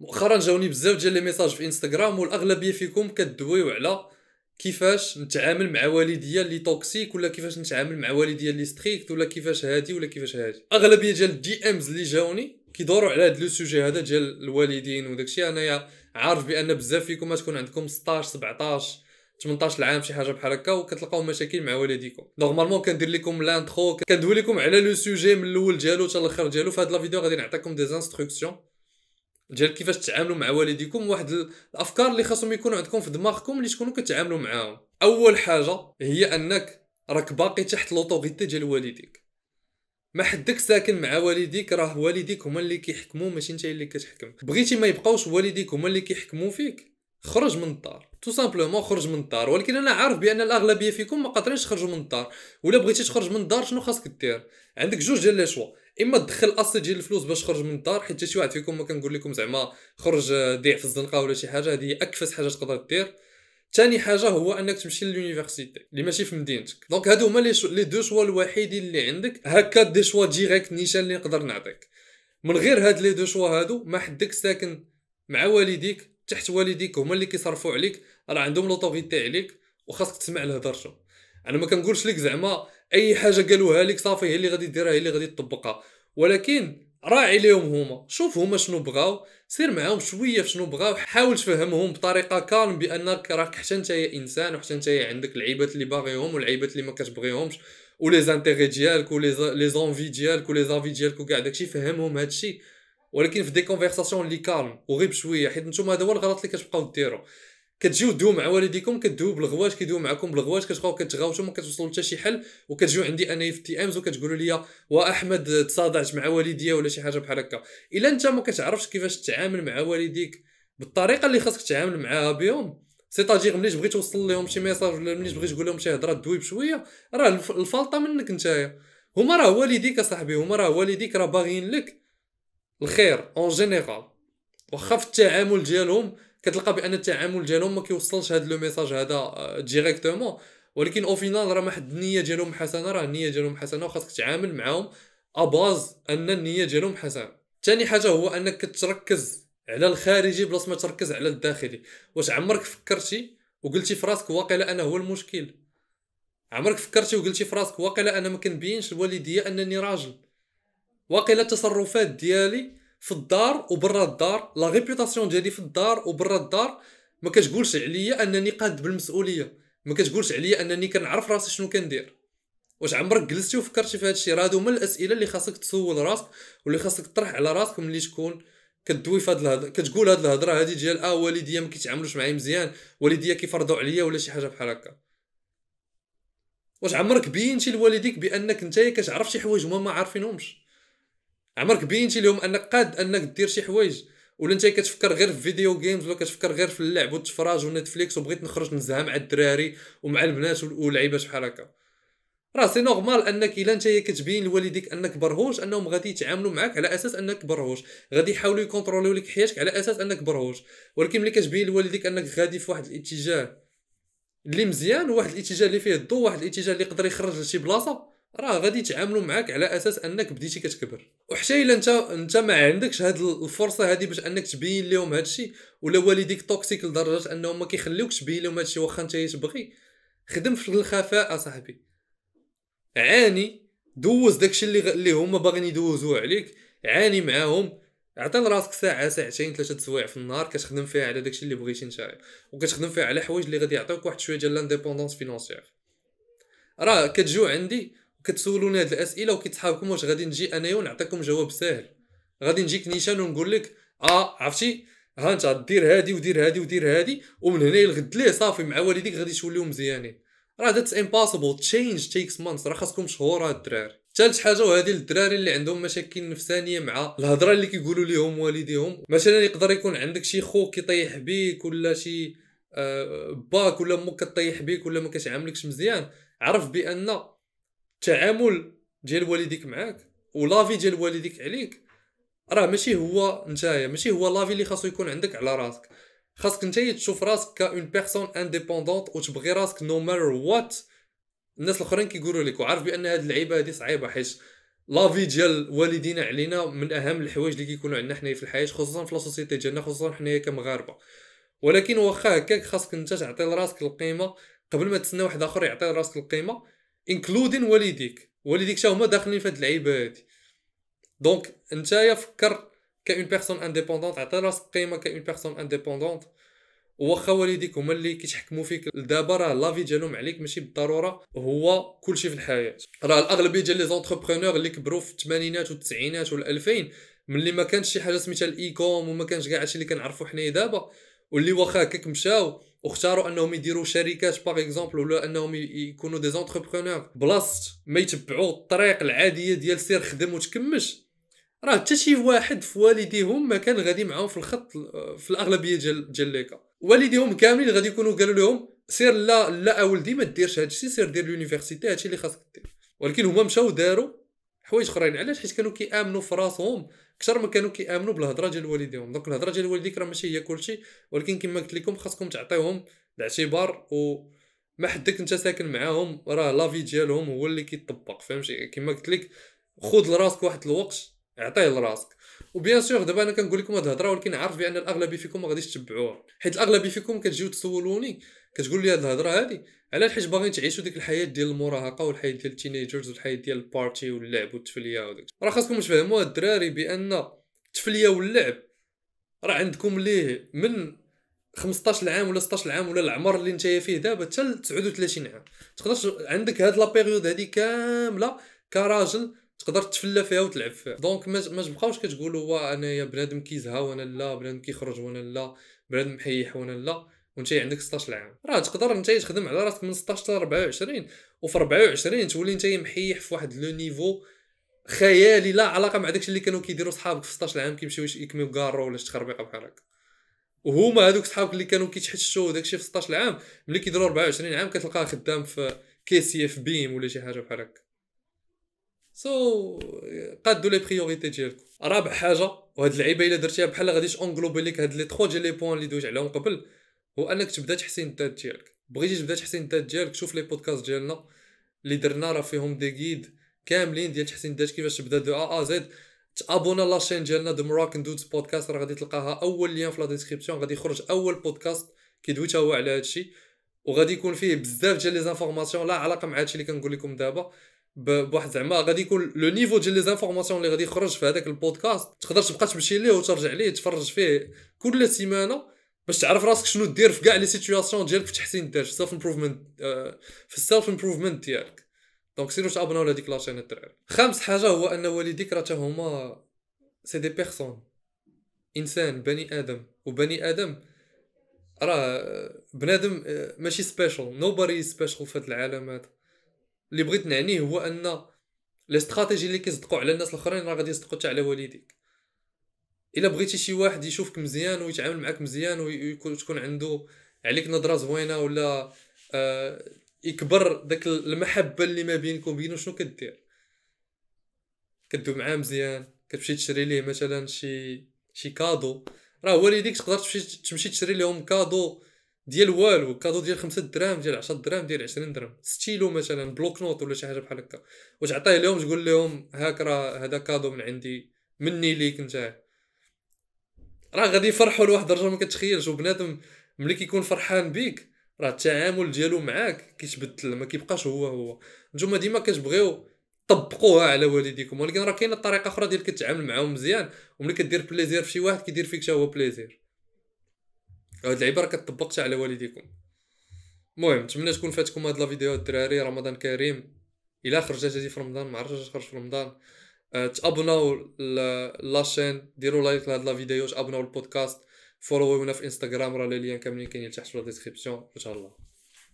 مؤخرا جاوني بزاف ديال les messages في انستغرام والأغلبية فيكم كدويو على كيفاش نتعامل مع والديا اللي toxic ولا كيفاش نتعامل مع والديا اللي strict ولا كيفاش هادي ولا كيفاش هادي. أغلبية ديال ال DMs اللي جاوني كيدوروا على هاد le sujet هذا ديال الوالدين وداكشي انايا عارف بأن بزاف فيكم تكون عندكم 16 17 18 عام شي حاجة بحال هكا وكتلقاو مشاكل مع والديكم. normalement كندير لكم l'intro كندوي لكم على le sujet من الأول ديالو حتى الأخر ديالو. في هاد la vidéo غادي نعطيكم des instructions ديال كيفاش تتعاملوا مع والديكم واحد الأفكار اللي خاصهم يكونوا عندكم في دماغكم اللي تكونوا كتعاملوا معاهم. أول حاجة هي أنك راك باقي تحت l'autorité ديال والديك. ما حدك ساكن مع والديك راه والديك هما اللي كيحكموا ماشي انت اللي كتحكم. بغيتي ما يبقاوش والديك هما اللي كيحكموا فيك خرج من الدار. tout simplement خرج من الدار. ولكن أنا عارف بأن الأغلبية فيكم ما قادرينش تخرجوا من الدار. ولا بغيتي تخرج من الدار شنو خاصك دير؟ عندك جوج ديال les choix. إما تدخل أصل ديال الفلوس باش تخرج من الدار حيت شي واحد فيكم ما كنقول لكم زعما خرج ضيع في الزنقة ولا شي حاجة هذه أكفس حاجة تقدر دير. ثاني حاجة هو أنك تمشي ل l'université اللي ماشي في مدينتك. donc هادو هما les deux choix الوحيدين اللي عندك. هكا des choix directs نيشان اللي نقدر نعطيك. من غير هاد les deux choix هادو ما حدك ساكن مع والديك تحت والديك هما اللي كيصرفوا عليك راه عندهم l'autorité عليك وخاصك تسمع لهضرتهم أنا ما كنقولش لك زعما أي حاجة قالوها لك صافي هي اللي غادي ديرها هي اللي غادي تطبقها. ولكن راعي ليهم هما شوف هما شنو بغاو سير معاهم شوية في شنو بغاو حاول تفهمهم بطريقة calme بأنك راك حتى انت إنسان وحتى انت عندك العيبات اللي باغيهم والعيبات اللي ما كتبغيهمش و les intérêts ديالك و les les envies ديالك و les avis ديالك وكاع داكشي فهمهم هادشي. ولكن في des conversations اللي calme وغير بشويه حيت نتوما هذا هو الغلط اللي كتبقاو ديروا كتجيو دو مع والديكم كدويو بالغواش كيدويو معكم بالغواش كتبقاو كتغاوتوا ما كتوصلوا حتى شي حل. وكتجيو عندي أنا في DMs وكتقولوا لي وأحمد تصادعت مع والديا ولا شي حاجة بحال هكا. إلا أنت ما كتعرفش كيفاش تتعامل مع والديك بالطريقة اللي خاصك تتعامل معاها بهم. c'est-à-dire ملي تبغي توصل لهم شي message ولا ملي تبغي تقول لهم شي هضرة دوي بشويه راه الفالطة منك نتايا. هما راه والديك اصاحبي هما راه والديك راه باغيين لك. الخير en général واخا في التعامل ديالهم كتلقى بأن التعامل ديالهم ما كيوصلش هذا le message هذا directement ولكن au final راه ما حد النية ديالهم حسنة راه النية ديالهم حسنة وخاصك تتعامل معاهم à base أن النية ديالهم حسنة. ثاني حاجة هو أنك تركز على الخارجي بلاص ما تركز على الداخلي. واش عمرك فكرتي وقلتي في راسك واقيلا أنا هو المشكل؟ عمرك فكرتي وقلتي في راسك واقيلا أنا ما كنبينش لوالديا أنني راجل؟ واقيلا التصرفات ديالي في الدار وبرا الدار la réputation ديالي في الدار وبرا الدار. ما كتقولش عليا أنني قاد بالمسؤولية ما كتقولش عليا أنني كنعرف راسي شنو كندير. واش عمرك جلستي وفكرتي في هذا الشيء راه هادو هما الأسئلة اللي خاصك تسول راسك واللي خاصك تطرح على راسك ملي تكون كدوي في هاد الهضره كتقول هاد الهضره هادي ديال آه والديا ما كيتعاملوش معايا مزيان والديا كيفرضوا عليا ولا شي حاجة بحال هكا. واش عمرك بينتي لوالديك بأنك نتايا كتعرف شي حوايج هما ما عارفينهمش؟ عمرك بينتي لهم أنك قاد أنك دير شي حوايج ولا أنت كتفكر غير في video games ولا كتفكر غير في اللعب والتفراج ونتفليكس وبغيت نخرج نزها مع الدراري ومع البنات ولعيبات بحال هكا. راه c'est normal أنك إلا أنت كتبين لوالديك أنك برهوش أنهم غادي يتعاملوا معك على أساس أنك برهوش. غادي يحاولوا يكونتروليو لك حياتك على أساس أنك برهوش. ولكن ملي كتبين لوالديك أنك غادي في واحد الاتجاه اللي مزيان وواحد الاتجاه اللي فيه الضوء واحد الاتجاه اللي يقدر يخرج لشي بلاصة راه غادي يتعاملوا معاك على أساس أنك بديتي كتكبر. وحتى إلا انت أنت ما عندكش هاد الفرصة هذه باش أنك تبين لهم هاد الشيء ولا والديك toxic لدرجة أنهم ما كيخليوكش تبين لهم هاد الشيء واخا أنت تبغي. خدم في الخفاء صاحبي عاني دوز داكشي اللي اللي هما باغيين يدوزوه عليك. عاني معاهم. عطي لراسك ساعة ساعتين ثلاثة سوايع في النهار كتخدم فيها على داكشي اللي بغيتي نتايا وكتخدم فيها على حوايج اللي غادي يعطيوك واحد شوية ديال l'indépendance financière. راه كتجيو عندي كتسولوني هاد الأسئلة وكيتصحابلكم واش غادي نجي أنايا ونعطيكم جواب ساهل. غادي نجيك نيشان ونقول لك آه عرفتي؟ ها أنت دير هادي ودير هادي ودير هادي ومن هنا لغد ليه صافي مع والديك غادي توليو مزيانين. راه that's impossible change takes months راه خاصكم شهور هاد الدراري. ثالث حاجة وهذه للدراري اللي عندهم مشاكل نفسانية مع الهضرة اللي كيقولوا لهم والديهم. مثلا يقدر يكون عندك شي خوك كيطيح بيك ولا شي آه باك ولا أمك كطيح بيك ولا ما كتعاملكش مزيان. عرف بأن التعامل ديال والديك معاك و l'avis ديال والديك عليك راه ماشي هو نتايا ماشي هو l'avis اللي خاصو يكون عندك على راسك. خاصك نتايا تشوف راسك ك une personne indépendante وتبغي راسك no matter what الناس الأخرين كيقولوا لك وعارف بأن هاد اللعيبة هادي صعيبة حيت l'avis ديال والدينا علينا من أهم الحوايج اللي كيكونوا عندنا حنايا في الحياة خصوصا في لا ديالنا خصوصا حنايا كمغاربة. ولكن واخا هكاك خاصك انت تعطي لراسك القيمة قبل ما تسنى واحد آخر يعطي لراسك القيمة including والديك. والديك حتى هما داخلين في هاد اللعيبه هادي. donc نتايا فكر ك une personne indépendante عطي راسك قيمه ك une personne indépendante واخا والديك هما اللي كيتحكموا فيك. دابا راه l'avis ديالهم عليك ماشي بالضرورة هو كلشي في الحياة. راه الأغلبية ديال les entrepreneurs اللي كبروا في الثمانينات والتسعينات وال2000 ملي ما كانش شي حاجة سميتها ال e-com وما كانش كاع هادشي اللي كنعرفوا حنايا دابا واللي واخا هكاك مشاو واختاروا انهم يديروا شركات par exemple ولا انهم يكونوا des entrepreneurs بلاصه ما يتبعوا الطريق العادية ديال سير خدم وتكمش. راه حتى شي واحد في والديهم ما كان غادي معاهم في الخط في الأغلبية ديال ديال les cas والديهم كاملين غادي يكونوا قالوا لهم سير لا لا أولدي ما ديرش هادشي سير دير l'université هادشي اللي خاصك دير. ولكن هما مشاو داروا حوايج أخرين. علاش؟ حيت كانوا كيآمنوا في راسهم أكثر ما كانوا كيآمنوا بالهضرة ديال والديهم. donc الهضرة ديال والديك راه ماشي هي كلشي. ولكن كما قلت لكم خاصكم تعطيوهم الاعتبار و ما حدك أنت ساكن معاهم. راه l'avis ديالهم هو اللي كيطبق فهمتي؟ كما قلت لك خذ لراسك واحد الوقت اعطيه لراسك. و bien sûr دابا أنا كنقول لكم هاد الهضرة ولكن عارف بأن الأغلبية فيكم ما غاديش تتبعوها. حيت الأغلبية فيكم كتجيو تسولوني كتقول لي هاد الهضرة هادي. علاش حيت باغيين تعيشوا ديك الحياة ديال المراهقة والحياة ديال ال teenagers والحياة ديال ال party واللعب والتفلية وداك راه خاصكم تفهموا الدراري بأن التفلية واللعب راه عندكم ليه من 15 عام ولا 16 عام ولا العمر اللي نتايا فيه دابا حتى 39 عام. تقدرش عندك هاد la période هادي كاملة كراجل تقدر تفلى فيها وتلعب فيها. donc ما تبقاوش كتقولوا وا أنايا بنادم كيزها وأنا لا بنادم كيخرج وأنا لا بنادم محيح وأنا لا. وانت عندك 16 عام راه تقدر انت تخدم على راسك من 16 حتى 24 وفي 24 تولي انت محيح في واحد le niveau خيالي لا علاقة مع داكشي اللي كانوا كيديروا صحابك في 16 عام كيمشيو يكميو كارو ولا شي تخربيقة بحال هكا. وهما هذوك صحابك اللي كانوا كيتحشوا داكشي في 16 عام ملي كيديروا 24 عام كتلقاه خدام في KFC بيم ولا شي حاجة بحال هكا. so قادوا les priorités ديالكم. رابع حاجة وهاد اللعيبة إلا درتيها بحال غاديش englober ليك هاد les trois ديال les points اللي دويت عليهم قبل هو انك تبدا تحسين الذات ديالك. بغيتي تبدا تحسين الذات ديالك شوف les podcasts ديالنا اللي درنا راه فيهم des guides كاملين ديال تحسين الذات كيفاش تبدا de A à Z تابونا la chaîne ديالنا The Moroccan Dudes Podcast راه غادي تلقاها أول lien في la description غادي يخرج أول بودكاست كيدوي هو على هادشي. وغادي يكون فيه بزاف ديال les informations لا علاقة مع هادشي اللي كنقول لكم دابا. بواحد زعما غادي يكون le niveau ديال les informations اللي غادي يخرج في هذاك البودكاست تقدر تبقى تمشي ليه وترجع ليه تفرج فيه كل سيمانة. باش تعرف راسك شنو دير في كاع les situations ديالك في تحسين الذات في ال self improvement في ال self improvement ديالك. donc سيرو تابوناو لهاديك la chaîne الدراري. خامس حاجة هو أن والديك راه هما c'est des personnes إنسان بني آدم. وبني آدم راه بنادم آه، ماشي special nobody special في هذا العالم هذا. اللي بغيت نعنيه هو أن les stratégies اللي كيصدقوا على الناس الأخرين راه غادي يصدقوا حتى على والديك. إلا بغيتي شي واحد يشوفك مزيان ويتعامل معاك مزيان وتكون عنده عليك نظرة زوينة ولا آه يكبر داك المحبة اللي ما بينك وبينه شنو كدير؟ كدوي معاه مزيان كتمشي تشري ليه مثلا شي شي cadeau. راه والديك تقدر تمشي تمشي تشري لهم cadeau ديال والو cadeau ديال خمسة دراهم ديال عشرة دراهم ديال عشرين درهم ستيلو مثلا bloc-notes ولا شي حاجة بحال هكا. وتعطيه لهم تقول لهم هاك راه هذا cadeau من عندي مني ليك نتا راه غادي يفرحوا لواحد الدرجه ما كتخيلش وبنادم ملي كيكون فرحان بيك راه التعامل ديالو معاك كيتبدل ما كيبقاش هو هو. نتوما ديما كتبغيو طبقوها على والديكم ولكن راه كاينة طريقة أخرى ديال كتعامل معاهم مزيان وملي كدير plaisir في شي واحد كيدير فيك حتى هو plaisir هاد اللعيبه راه كتطبق على والديكم. المهم نتمنى تكون فاتكم هاد la vidéo الدراري رمضان كريم. الا خرجت هادي في رمضان ما عرفتش تخرج في رمضان. تابوناو la chaîne ديروا like لهاد la vidéo تابوناو البودكاست follow ونا في انستغرام راه les liens كاملين كاينين تحت في la description ان شاء الله